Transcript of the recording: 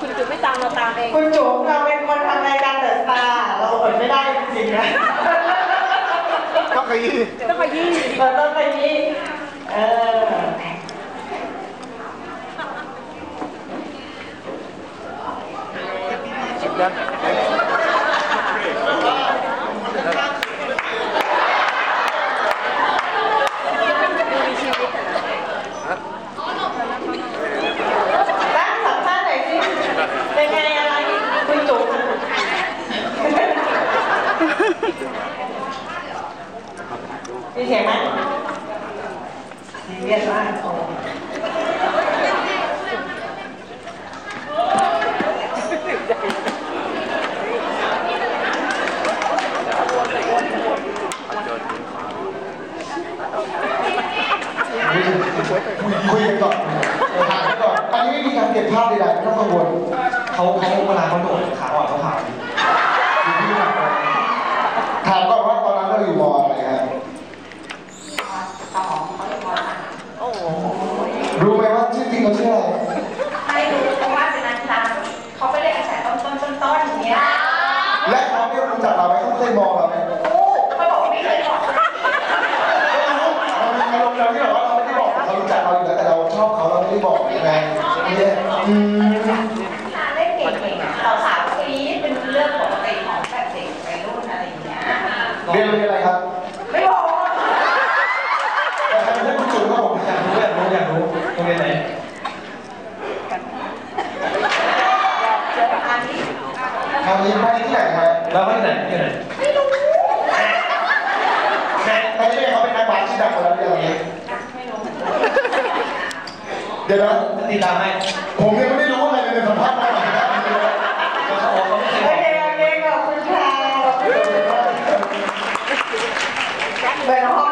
คุณจุ๋ไม่ตามเราตามเอง คุณจุ๋มเราเป็นคนทำรายการแต่ตาเราอดไม่ได้จริงๆนะต้องขยี้ต้องขยี้ต้องขยี้เออยั มีเสียงไหมซีเรียสมากโอ้คุยกันก่อนถามกันก่อน อันนี้ไม่มีการเก็บภาพใดๆไม่ต้องกังวลเขาเขาเวลาเขาโดดขาอ่อนเขาผ่านอยู่ที่หลังถามก่อนว่าตอนนั้นเราอยู่มออะไรฮะ สองเขาเรียกว่าโอ้โหรู้ไหมว่าชื่อจริงเขาชื่ออะไรไม่รู้เพราะว่าเป็นนักกีฬาเขาไปเล่นตั้งแต่ต้นต้นต้นต้นอย่างเงี้ยและเขาเนี่ยรู้จักเราไหมเขาเคยมองเราไหมโอ้เขาบอกว่าไม่เคยบอกไม่รู้มันมีอารมณ์เราที่แบบว่าเราไม่ได้บอกเขารู้จักเราอยู่แล้วแต่เราชอบเขาเราไม่ได้บอกยังไงเนี่ยอืมทานได้เก่งๆเราสาวคนนี้เป็นเรื่องปกติของแบบเด็กวัยรุ่นอะไรอย่างเงี้ยเรียนโรงเรียนอะไรครับ ไม่บอก แต่ใครเป็นเพื่อนคุณจุ๋มครับผมอยากรู้อยากรู้อยากรู้โรงเรียนไหน อันนี้ คราวนี้ไปที่ไหนครับแล้วที่ไหนที่ไหนไม่รู้ในในเรื่องเขาเป็นนักบาสชื่อดังมาแล้วเรื่องนี้ไม่รู้เดี๋ยวนะติดตามให้ผมยังไม่ได้รู้อะไรเลยในสัมภาษณ์มาหน่อยนะเขาเขาไม่เคยบโออกเคโอเคขอบคุณค่ะเหมือนฮอร์โมนไงดู